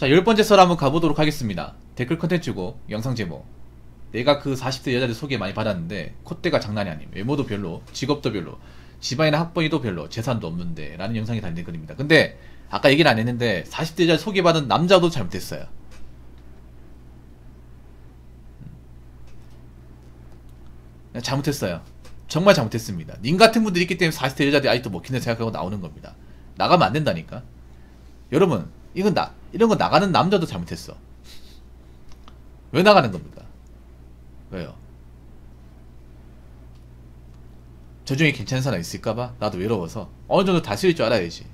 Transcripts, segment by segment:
자, 열 번째 썰 한번 가보도록 하겠습니다. 댓글 컨텐츠고, 영상 제목. 내가 그 40대 여자들 소개 많이 받았는데, 콧대가 장난이 아님. 외모도 별로, 직업도 별로, 집안이나 학번이도 별로, 재산도 없는데, 라는 영상이 달린 댓글입니다. 근데, 아까 얘기는 안 했는데, 40대 여자 소개받은 남자도 잘못했어요. 음. 잘못했어요. 정말 잘못했습니다. 님 같은 분들이 있기 때문에 40대 여자들이 아직도 먹히는 생각하고 나오는 겁니다. 나가면 안 된다니까. 여러분, 이건 나, 이런 거 나가는 남자도 잘못했어. 왜 나가는 겁니까? 왜요? 저 중에 괜찮은 사람 있을까봐? 나도 외로워서. 어느 정도 다스릴 줄 알아야지.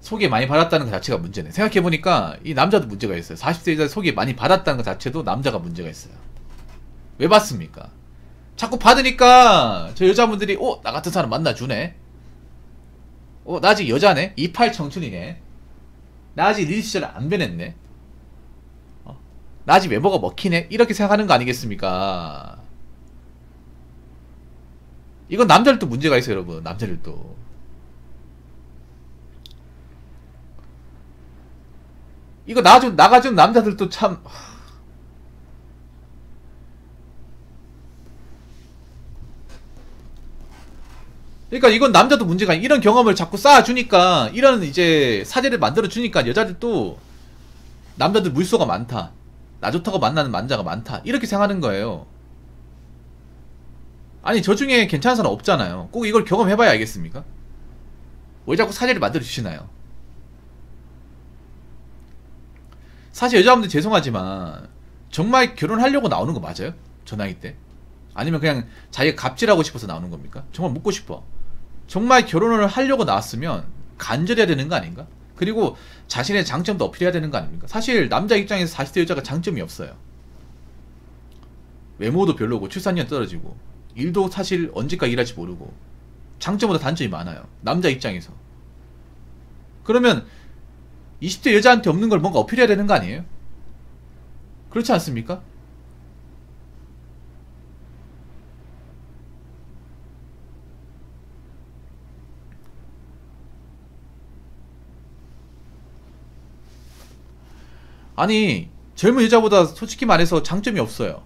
소개 많이 받았다는 것 자체가 문제네. 생각해보니까 이 남자도 문제가 있어요. 40대 여자 소개 많이 받았다는 것 자체도 남자가 문제가 있어요. 왜 받습니까? 자꾸 받으니까 저 여자분들이 어? 나 같은 사람 만나주네? 어? 나 아직 여자네? 28 청춘이네? 나 아직 리리 시절 안 변했네? 어? 나 아직 외모가 먹히네? 이렇게 생각하는 거 아니겠습니까? 이건 남자들도 문제가 있어요 여러분 남자들도 이거 나가준 나가 준 남자들도 참 그러니까 이건 남자도 문제가 아니 이런 경험을 자꾸 쌓아주니까 이런 이제 사례를 만들어주니까 여자들도 남자들 물소가 많다 나 좋다고 만나는 남자가 많다 이렇게 생각하는 거예요 아니 저 중에 괜찮은 사람 없잖아요 꼭 이걸 경험해봐야 알겠습니까 왜 자꾸 사례를 만들어주시나요 사실 여자분들 죄송하지만 정말 결혼하려고 나오는 거 맞아요? 저 나이 때? 아니면 그냥 자기가 갑질하고 싶어서 나오는 겁니까? 정말 묻고 싶어. 정말 결혼을 하려고 나왔으면 간절해야 되는 거 아닌가? 그리고 자신의 장점도 어필해야 되는 거 아닙니까? 사실 남자 입장에서 40대 여자가 장점이 없어요. 외모도 별로고 출산율 떨어지고 일도 사실 언제까지 일할지 모르고 장점보다 단점이 많아요. 남자 입장에서. 그러면 20대 여자한테 없는 걸 뭔가 어필해야 되는 거 아니에요? 그렇지 않습니까? 아니 젊은 여자보다 솔직히 말해서 장점이 없어요.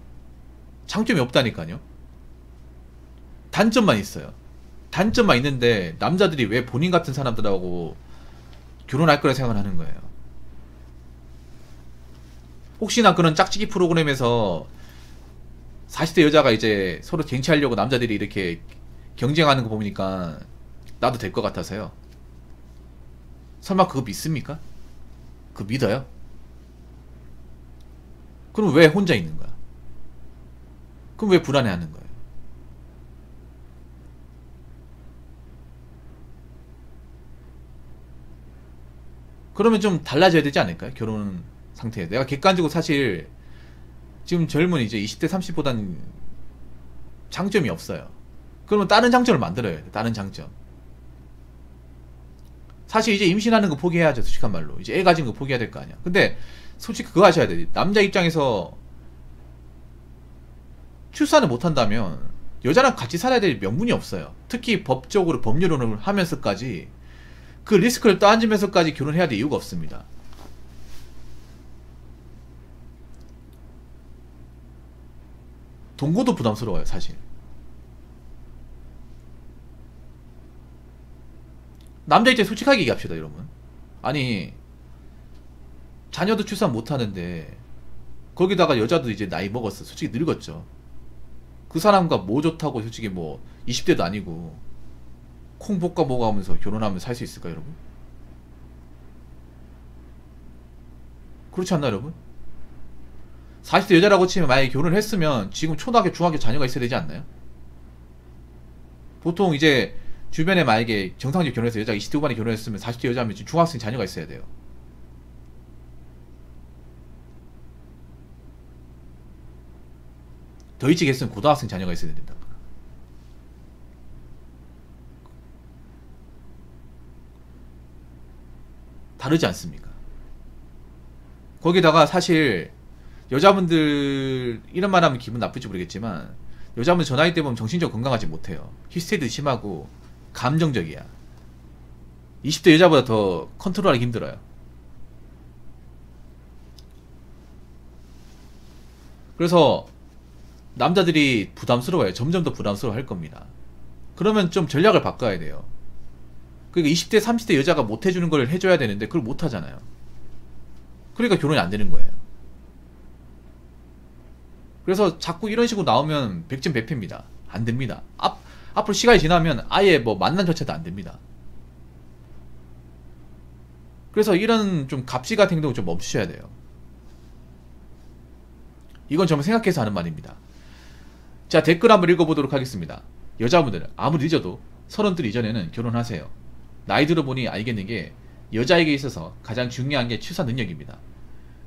장점이 없다니까요. 단점만 있어요. 단점만 있는데 남자들이 왜 본인 같은 사람들하고 결혼할 거라 생각을 하는 거예요. 혹시나 그런 짝짓기 프로그램에서 40대 여자가 이제 서로 쟁취하려고 남자들이 이렇게 경쟁하는 거 보니까 나도 될 것 같아서요. 설마 그거 믿습니까? 그거 믿어요? 그럼 왜 혼자 있는 거야? 그럼 왜 불안해하는 거예요? 그러면 좀 달라져야 되지 않을까요? 결혼 상태. 내가 객관적으로 사실 지금 젊은 이제 20대 30보다는 장점이 없어요. 그러면 다른 장점을 만들어야 돼. 다른 장점. 사실 이제 임신하는 거 포기해야죠. 솔직한 말로. 이제 애 가진 거 포기해야 될 거 아니야. 근데 솔직히 그거 하셔야 돼. 남자 입장에서 출산을 못 한다면 여자랑 같이 살아야 될 명분이 없어요. 특히 법적으로 법률론을 하면서까지 그 리스크를 떠안으면서까지 결혼해야 될 이유가 없습니다. 동거도 부담스러워요, 사실. 남자 입장에 솔직하게 얘기합시다, 여러분. 아니, 자녀도 출산 못 하는데, 거기다가 여자도 이제 나이 먹었어. 솔직히 늙었죠. 그 사람과 뭐 좋다고 솔직히 뭐, 20대도 아니고, 콩 볶아 먹어가면서 결혼하면 살 수 있을까, 여러분? 그렇지 않나, 여러분? 40대 여자라고 치면 만약에 결혼을 했으면 지금 초등학교, 중학교 자녀가 있어야 되지 않나요? 보통 이제 주변에 만약에 정상적으로 결혼해서 여자가 20대 후반에 결혼했으면 40대 여자면 지금 중학생 자녀가 있어야 돼요. 더 일찍 했으면 고등학생 자녀가 있어야 된다. 다르지 않습니까? 거기다가 사실 여자분들 이런 말 하면 기분 나쁠지 모르겠지만 여자분 저 나이 때 보면 정신적으로 건강하지 못해요. 히스테리도 심하고 감정적이야. 20대 여자보다 더 컨트롤하기 힘들어요. 그래서 남자들이 부담스러워요. 점점 더 부담스러워 할 겁니다. 그러면 좀 전략을 바꿔야 돼요. 그러니까 20대, 30대 여자가 못 해주는 걸 해줘야 되는데 그걸 못 하잖아요. 그러니까 결혼이 안 되는 거예요. 그래서 자꾸 이런 식으로 나오면 백전백패입니다. 안 됩니다. 앞, 앞으로 시간이 지나면 아예 뭐 만남 자체도 안 됩니다. 그래서 이런 좀 갑질 같은 행동을 좀 멈추셔야 돼요. 이건 정말 생각해서 하는 말입니다. 자, 댓글 한번 읽어보도록 하겠습니다. 여자분들, 아무리 늦어도 서른들 이전에는 결혼하세요. 나이 들어보니 알겠는 게 여자에게 있어서 가장 중요한 게 취사 능력입니다.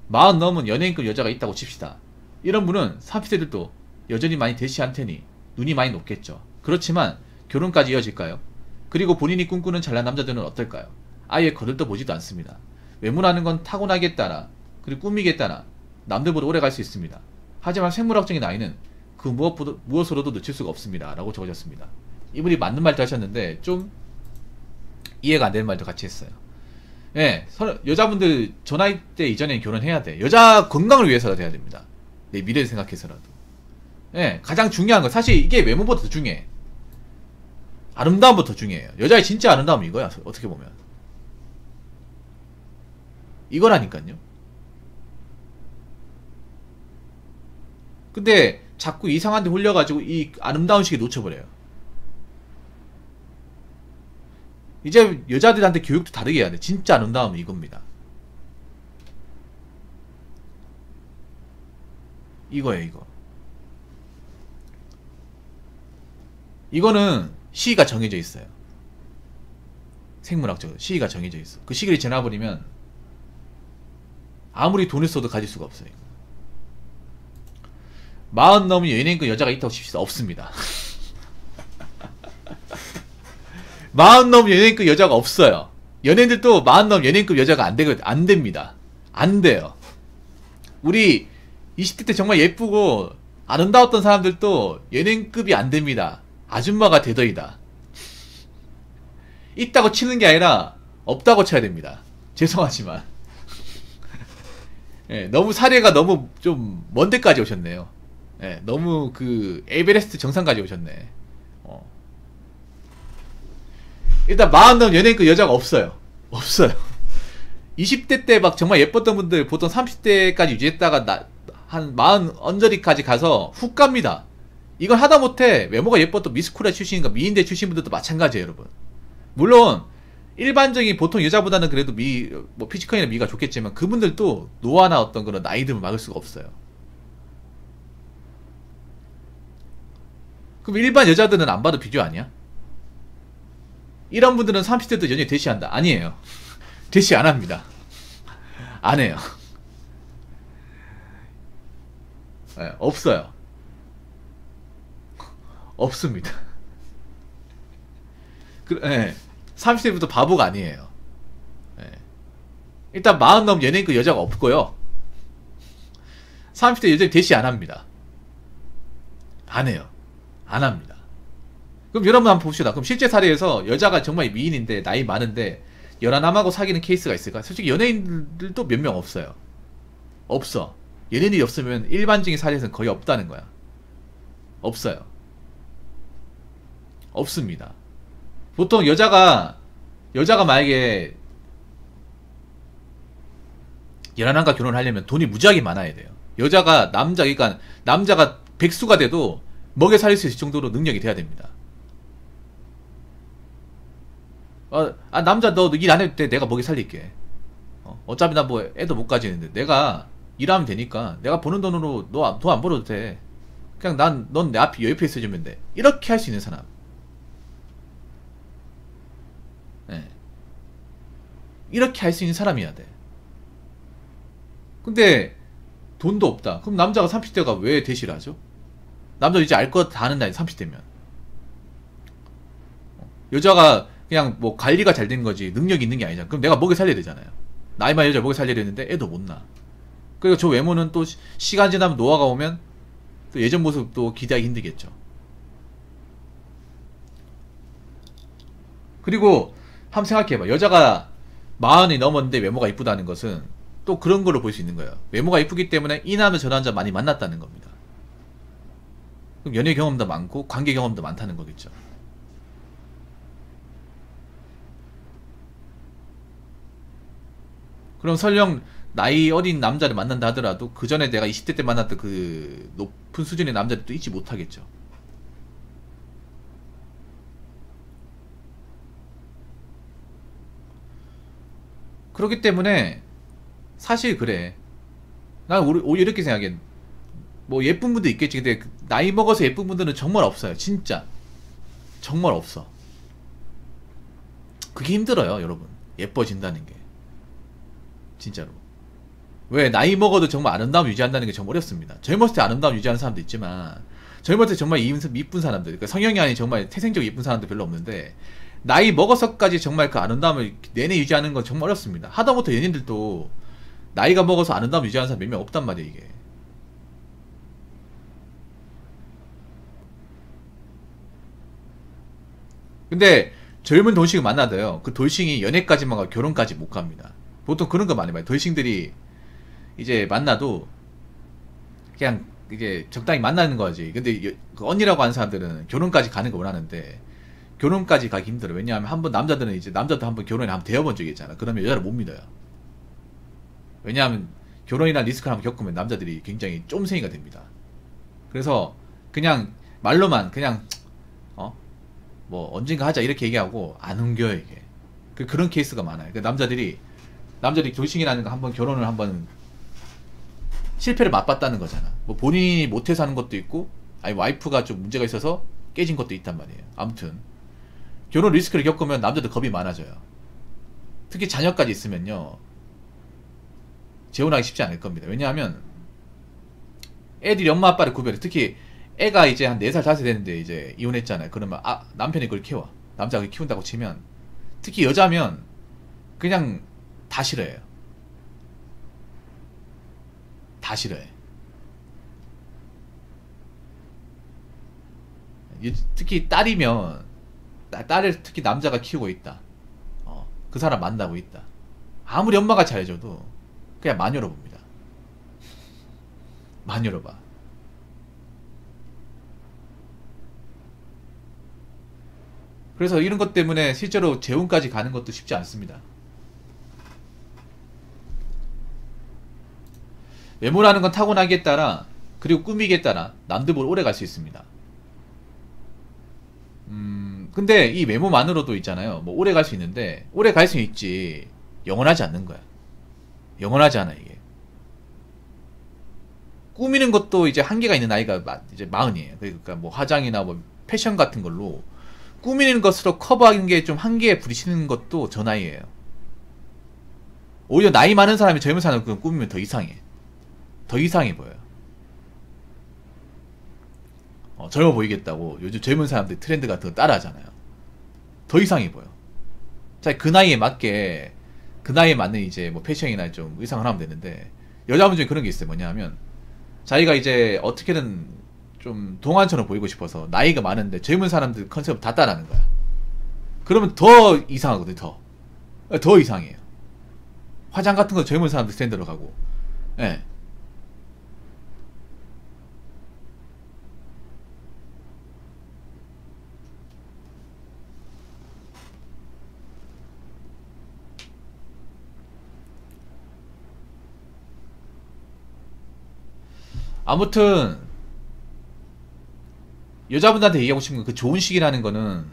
마흔 넘은 연예인급 여자가 있다고 칩시다. 이런 분은 30대들도 여전히 많이 대시한 테니 눈이 많이 높겠죠. 그렇지만 결혼까지 이어질까요? 그리고 본인이 꿈꾸는 잘난 남자들은 어떨까요? 아예 거들떠 보지도 않습니다. 외모라는 건 타고나겠다나 그리고 꿈이겠다나 남들보다 오래 갈 수 있습니다. 하지만 생물학적인 나이는 그 무엇보다, 무엇으로도 늦출 수가 없습니다. 라고 적어졌습니다. 이분이 맞는 말도 하셨는데 좀 이해가 안 되는 말도 같이 했어요. 예, 여자분들 저 나이 때 이전에 결혼해야 돼. 여자 건강을 위해서라도 해야 됩니다. 내 미래를 생각해서라도. 예, 가장 중요한 건 사실 이게 외모보다 더 중요해. 아름다움부터 중요해요. 여자의 진짜 아름다움이 이거야. 어떻게 보면. 이거라니까요. 근데 자꾸 이상한 데 홀려가지고 이 아름다운 시기 놓쳐버려요. 이제 여자들한테 교육도 다르게 해야 돼. 진짜 아름다움은 이겁니다. 이거예요, 이거. 이거는 시기가 정해져 있어요. 생물학적으로 시기가 정해져 있어. 그 시기를 지나버리면 아무리 돈을 써도 가질 수가 없어요. 마흔 넘은 연예인급 여자가 있다고 칩시다. 없습니다. 마흔 넘은 연예인급 여자가 없어요. 연예인들도 마흔 넘은 연예인급 여자가 안 되거 안 됩니다. 안 돼요. 우리 20대 때 정말 예쁘고 아름다웠던 사람들도 연예인급이 안 됩니다. 아줌마가 대더이다. 있다고 치는 게 아니라 없다고 쳐야 됩니다. 죄송하지만. 예, 너무 사례가 너무 좀 먼 데까지 오셨네요. 예, 너무 그 에베레스트 정상까지 오셨네. 어. 일단 마흔 넘은 연예인급 여자가 없어요. 없어요. 20대 때 막 정말 예뻤던 분들 보통 30대까지 유지했다가 나, 한 마흔 언저리까지 가서 훅 갑니다. 이걸 하다 못해 외모가 예뻤던 미스코리아 출신인가 미인대 출신 분들도 마찬가지예요, 여러분. 물론 일반적인 보통 여자보다는 그래도 미, 뭐 피지컬이나 미가 좋겠지만 그분들도 노화나 어떤 그런 나이듦을 막을 수가 없어요. 그럼 일반 여자들은 안 봐도 비교 아니야? 이런 분들은 30대도 연애 대시한다. 아니에요. 대시 안 합니다. 안 해요. 네, 없어요. 없습니다. 그, 네, 30대부터 바보가 아니에요. 네. 일단 마흔 넘 연예인 그 여자가 없고요. 30대 여자 대시 안 합니다. 안 해요. 안 합니다. 그럼 여러분 한번 봅시다. 그럼 실제 사례에서 여자가 정말 미인인데 나이 많은데 연하남하고 사귀는 케이스가 있을까? 솔직히 연예인들도 몇 명 없어요. 없어. 연예인이 없으면 일반적인 사례에서는 거의 없다는 거야. 없어요. 없습니다. 보통 여자가 여자가 만약에 연하남과 결혼을 하려면 돈이 무지하게 많아야 돼요. 여자가 남자 그러니까 남자가 백수가 돼도 먹여 살릴 수 있을 정도로 능력이 돼야 됩니다. 어, 아 남자 너 일 안 해도 돼 내가 먹여 살릴게. 어, 차피 나 뭐 애도 못 가지는데 내가 일하면 되니까 내가 버는 돈으로 너 돈 안 벌어도 돼. 그냥 난 넌 내 앞에 옆에 있어주면 돼. 이렇게 할 수 있는 사람. 이렇게 할 수 있는 사람이어야 돼. 근데 돈도 없다. 그럼 남자가 30대가 왜 대시를 하죠? 남자 이제 알 것 다 아는 나이 30대면. 여자가 그냥 뭐 관리가 잘 된 거지 능력이 있는 게 아니잖아. 그럼 내가 먹여 살려야 되잖아요. 나이만 여자 먹여 살려야 되는데 애도 못 나. 그리고 저 외모는 또 시간 지나면 노화가 오면 또 예전 모습도 기대하기 힘들겠죠. 그리고 한번 생각해봐. 여자가 마흔이 넘었는데 외모가 이쁘다는 것은 또 그런 걸로 볼 수 있는 거예요. 외모가 이쁘기 때문에 이 남자 저 남자 많이 만났다는 겁니다. 그럼 연애 경험도 많고 관계 경험도 많다는 거겠죠. 그럼 설령 나이 어린 남자를 만난다 하더라도 그 전에 내가 20대 때 만났던 그 높은 수준의 남자를 또 잊지 못하겠죠. 그렇기 때문에 사실 그래. 난 오히려 이렇게 생각해. 뭐 예쁜 분도 있겠지. 근데 그 나이 먹어서 예쁜 분들은 정말 없어요. 진짜. 정말 없어. 그게 힘들어요, 여러분. 예뻐진다는 게. 진짜로. 왜 나이 먹어도 정말 아름다움 유지한다는 게 정말 어렵습니다. 젊었을 때 아름다움 유지하는 사람도 있지만 젊었을 때 정말 이쁜 사람들, 그러니까 성형이 아닌 정말 태생적으로 이쁜 사람도 별로 없는데 나이 먹어서까지 정말 그 아름다움을 내내 유지하는 건 정말 어렵습니다. 하다못해 연인들도 나이가 먹어서 아름다움 유지하는 사람 몇 명 없단 말이에요, 이게. 근데 젊은 돌싱을 만나도요. 그 돌싱이 연애까지만 가고 결혼까지 못 갑니다. 보통 그런 거 많이 봐요. 돌싱들이 이제 만나도 그냥 이게 적당히 만나는 거지. 근데 그 언니라고 하는 사람들은 결혼까지 가는 거 원하는데 결혼까지 가기 힘들어. 왜냐하면 한 번 남자들은 이제 남자도 한 번 결혼에 한번 되어본 적이 있잖아. 그러면 여자를 못 믿어요. 왜냐하면 결혼이나 리스크를 한번 겪으면 남자들이 굉장히 쫌생이가 됩니다. 그래서 그냥 말로만 그냥 어 뭐 언젠가 하자 이렇게 얘기하고 안 옮겨요 이게. 그 그런 케이스가 많아요. 그 남자들이 남자들이 교식이라는 거 한번 결혼을 한번 실패를 맛봤다는 거잖아. 뭐 본인이 못해서 하는 것도 있고 아니 와이프가 좀 문제가 있어서 깨진 것도 있단 말이에요. 아무튼 결혼 리스크를 겪으면 남자들 겁이 많아져요. 특히 자녀까지 있으면요. 재혼하기 쉽지 않을 겁니다. 왜냐하면 애들이 엄마 아빠를 구별해. 특히 애가 이제 한 4살, 5살 되는데 이제 이혼했잖아요. 그러면 아, 남편이 그걸 키워. 남자가 키운다고 치면 특히 여자면 그냥 다 싫어해요. 다 싫어해. 특히 딸이면 딸을 특히 남자가 키우고 있다. 어, 그 사람 만나고 있다. 아무리 엄마가 잘해줘도 그냥 마녀로 봅니다. 마녀로 봐. 그래서 이런 것 때문에 실제로 재혼까지 가는 것도 쉽지 않습니다. 외모라는 건 타고나기에 따라 그리고 꾸미기에 따라 남들보다 오래 갈 수 있습니다. 음, 근데 이 외모만으로도 있잖아요. 뭐 오래 갈 수 있는데 오래 갈 수 있지 영원하지 않는 거야. 영원하지 않아 이게. 꾸미는 것도 이제 한계가 있는 나이가 이제 마흔이에요. 그러니까 뭐 화장이나 뭐 패션 같은 걸로 꾸미는 것으로 커버하는 게 좀 한계에 부딪히는 것도 저 나이에요. 오히려 나이 많은 사람이 젊은 사람을 꾸미면 더 이상해. 더 이상해 보여요. 어, 젊어 보이겠다고 요즘 젊은 사람들 트렌드 같은 거 따라하잖아요. 더 이상해 보여. 자, 그 나이에 맞게 그 나이에 맞는 이제 뭐 패션이나 좀 의상을 하면 되는데 여자분 중에 그런 게 있어요. 뭐냐면 자기가 이제 어떻게든 좀 동안처럼 보이고 싶어서 나이가 많은데 젊은 사람들 컨셉을 다 따라하는 거야. 그러면 더 이상하거든, 더. 더 이상해요. 화장 같은 거 젊은 사람들 스탠드로 가고. 예. 아무튼 여자분들한테 얘기하고 싶은 건 그 좋은 시기라는 거는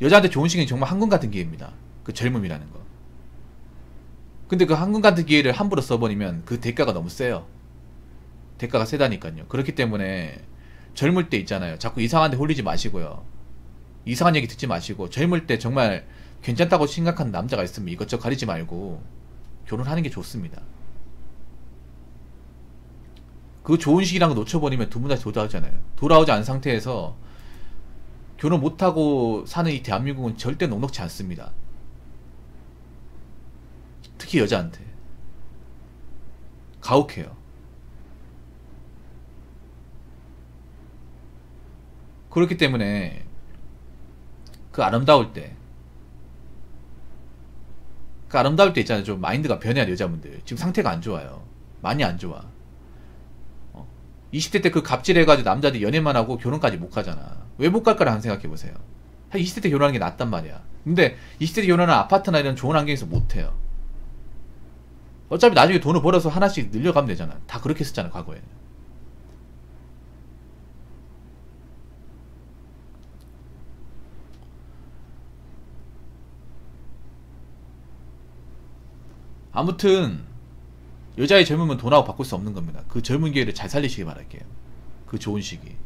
여자한테 좋은 시기는 정말 한금 같은 기회입니다. 그 젊음이라는 거. 근데 그 한금 같은 기회를 함부로 써버리면 그 대가가 너무 세요. 대가가 세다니까요. 그렇기 때문에 젊을 때 있잖아요. 자꾸 이상한 데 홀리지 마시고요. 이상한 얘기 듣지 마시고 젊을 때 정말 괜찮다고 생각하는 남자가 있으면 이것저것 가리지 말고 결혼하는 게 좋습니다. 그 좋은 시기랑 놓쳐버리면 두 분 다 돌아오잖아요. 돌아오지 않은 상태에서 결혼 못하고 사는 이 대한민국은 절대 녹록지 않습니다. 특히 여자한테. 가혹해요. 그렇기 때문에 그 아름다울 때. 그 아름다울 때 있잖아요. 좀 마인드가 변해야 돼, 여자분들. 지금 상태가 안 좋아요. 많이 안 좋아. 어. 20대 때 그 갑질해가지고 남자들 연애만 하고 결혼까지 못 가잖아. 왜 못 갈까를 한 생각해보세요. 한 20대 때 결혼하는 게 낫단 말이야. 근데 20대 때 결혼하는 아파트나 이런 좋은 환경에서 못해요. 어차피 나중에 돈을 벌어서 하나씩 늘려가면 되잖아. 다 그렇게 했었잖아, 과거에. 아무튼 여자의 젊음은 돈하고 바꿀 수 없는 겁니다. 그 젊은 기회를 잘 살리시기 바랄게요. 그 좋은 시기.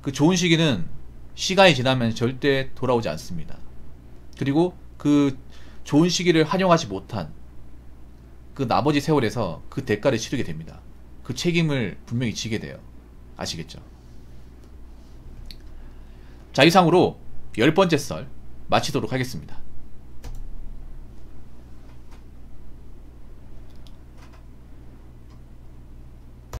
그 좋은 시기는 시간이 지나면 절대 돌아오지 않습니다. 그리고 그 좋은 시기를 활용하지 못한 그 나머지 세월에서 그 대가를 치르게 됩니다. 그 책임을 분명히 지게 돼요. 아시겠죠? 자, 이상으로 열 번째 썰 마치도록 하겠습니다.